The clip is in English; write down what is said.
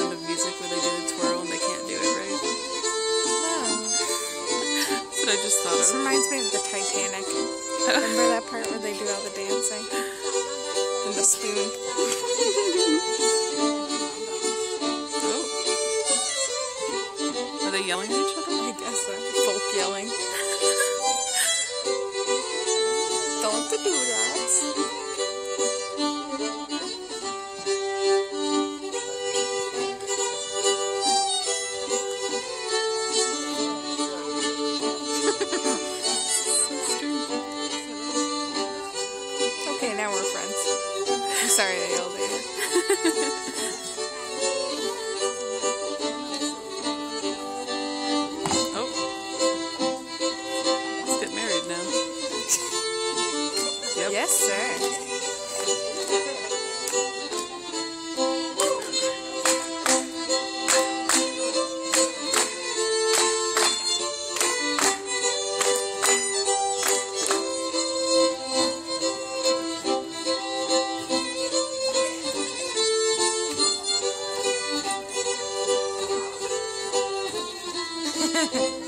music where they do the twirl and they can't do it right? What I just thought This of. reminds me of the Titanic. Remember that part where they do all the dancing? And the spoon. Oh. Are they yelling at each other? I guess so. Folk yelling. Sorry Ha ha ha.